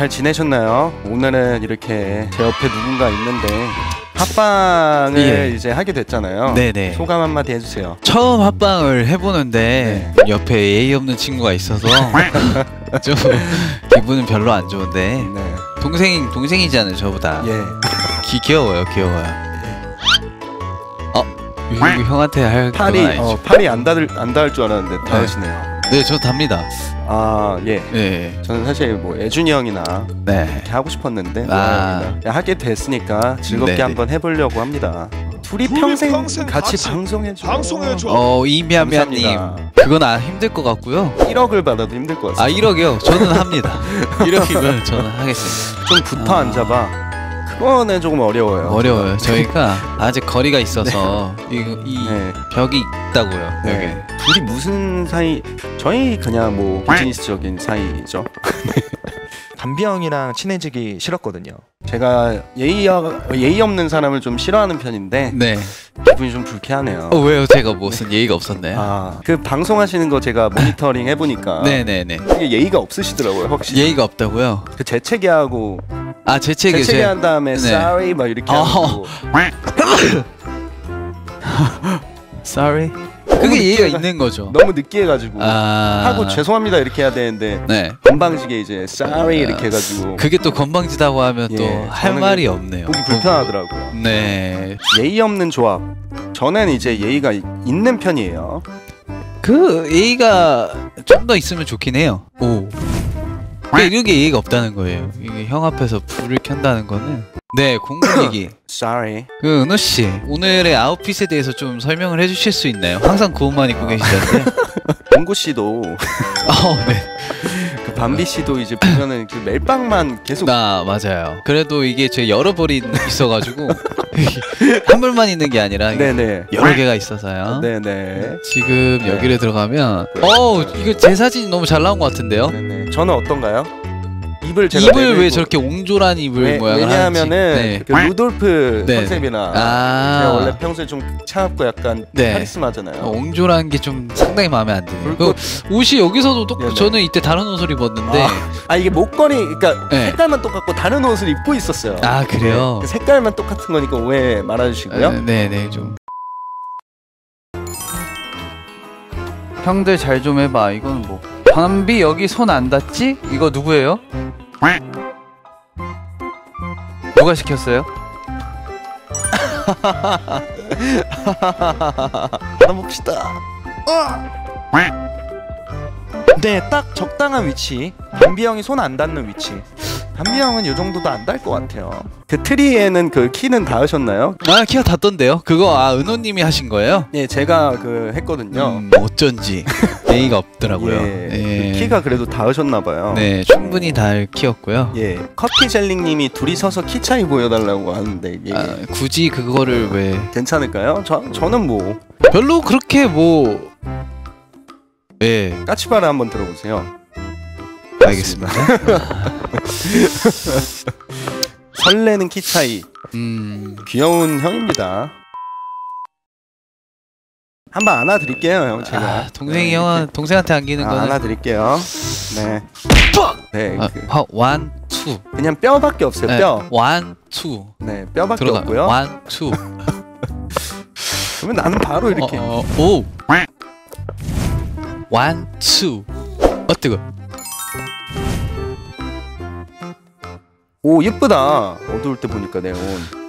잘 지내셨나요? 오늘은 이렇게 제 옆에 누군가 있는데 합방을 예. 이제 하게 됐잖아요. 네네. 소감 한마디 해주세요. 처음 합방을 해보는데 옆에 예의 없는 친구가 있어서 좀 기분은 별로 안 좋은데 네. 동생 동생이잖아요 저보다 예. 기 귀여워요 귀여워요. 어 이거 형한테 할 팔이. 어, 팔이 안 닿을 안 닿을 줄 알았는데 닿으시네요. 네 저 답니다. 아 예. 네. 저는 사실 뭐 애준이 형이나 네. 이렇게 하고 싶었는데 아. 노아형이나 하게 됐으니까 즐겁게 네네. 한번 해보려고 합니다. 둘이 둘이 평생, 평생 같이, 같이 방송해줘. 방송해줘. 어 이미아미아님 감사합니다. 그건 아 힘들 것 같고요. 1억을 받아도 힘들 것아 같습니다. 1억이요. 저는 합니다. 1억이면 저는 하겠습니다. 좀 붙어 아. 앉아봐. 그거는 조금 어려워요. 어려워요. 저희가 아직 거리가 있어서 이, 이 네. 벽이 있다고요. 네. 둘이 무슨 사이? 저희 그냥 뭐 비즈니스적인 사이죠. 담비 형이랑 친해지기 싫었거든요. 제가 예의 예의 없는 사람을 좀 싫어하는 편인데 네. 기분이 좀 불쾌하네요. 어 왜요? 제가 무슨 예의가 없었나요? 아, 그 방송하시는 거 제가 모니터링 해보니까 네네네. 이게 예의가 없으시더라고요, 확실히. 예의가 없다고요? 그 재채기하고 아 재채기 재채기 제한 다음에 네. sorry 막 이렇게 어. 하고 sorry. 그게 예의가 늦게 있는 거죠. 너무 늦게 해가지고 아 하고 죄송합니다 이렇게 해야 되는데 네. 건방지게 이제 sorry 이렇게 해가지고 그게 또 건방지다고 하면 예, 또 할 저는 말이 없네요. 보기 불편하더라고요. 네. 예의 없는 조합. 저는 이제 예의가 이- 있는 편이에요. 그 예의가 좀 더 있으면 좋긴 해요. 오. 그 이런 게 예의가 없다는 거예요. 이게 형 앞에서 불을 켠다는 거는. 네, 공군 얘기. Sorry. 그 은호 씨 오늘의 아웃핏에 대해서 좀 설명을 해주실 수 있나요? 항상 그 옷만 입고 계시던데. 봉구 씨도 어, 네. 그 밤비 씨도 이제 보면은 그 멜빵만 계속 나 맞아요. 그래도 이게 제 여러 벌이 있어가지고 한 벌만 있는 게 아니라 네네 여러 개가 있어서요. 네네 지금 네. 여기를 들어가면 어 이거 제 사진이 너무 잘 나온 것 같은데요? 네네 저는 어떤가요? 입을 제가 입을 왜 저렇게 옹졸한 입을 왜, 모양을 왜냐하면은. 네. 그 루돌프 네. 컨셉이나 아. 제가 원래 평소에 좀 차갑고 약간 네. 카리스마잖아요. 어, 옹졸한 게 좀 상당히 마음에 안 드네요. 그 옷이 여기서도 똑 네네. 저는 이때 다른 옷을 입었는데 아 이게 목걸이 그러니까 네. 색깔만 똑같고 다른 옷을 입고 있었어요. 아, 그래요? 네, 그 색깔만 똑같은 거니까 오해 말아주시고요. 네네 좀. 형들 잘 좀 해봐. 이건 뭐? 밤비 여기 손 안 닿지? 이거 누구예요? 누가 시켰어요? 알아봅시다. 네, 딱 적당한 위치. 담비 형이 손 안 닿는 위치. 담비 형은 이 정도도 안 닿을 것 같아요. 그 트리에는 그 키는 닿으셨나요? 아 키가 닿던데요? 그거 아 은호님이 하신 거예요? 예, 제가 그 했거든요. 음, 어쩐지 예의가 없더라고요. 예, 예. 그 키가 그래도 닿으셨나 봐요. 네 충분히 닿을 키였고요. 예, 커피 젤링님이 둘이 서서 키 차이 보여달라고 하는데 이게 아, 굳이 그거를 왜 괜찮을까요? 저 저는 뭐 별로 그렇게 뭐 예, 까치바라 한번 들어보세요. 알겠습니다. 설레는 키 차이 음, 귀여운 형입니다. 한번 안아드릴게요, 형 제가. 아, 동생이 네, 형 동생한테 안기는 아, 거는 안아드릴게요. 네. 네, 아, 그, 화, 완, 투. 그냥 뼈밖에 없어요. 네, 뼈. 완, 투. 네, 뼈밖에 들어가. 없고요. 완, 투. 그러면 나는 바로 이렇게. 어, 어, 오. 완, 투. 어 뜨거. 오 예쁘다. 어두울 때 보니까 내 옷.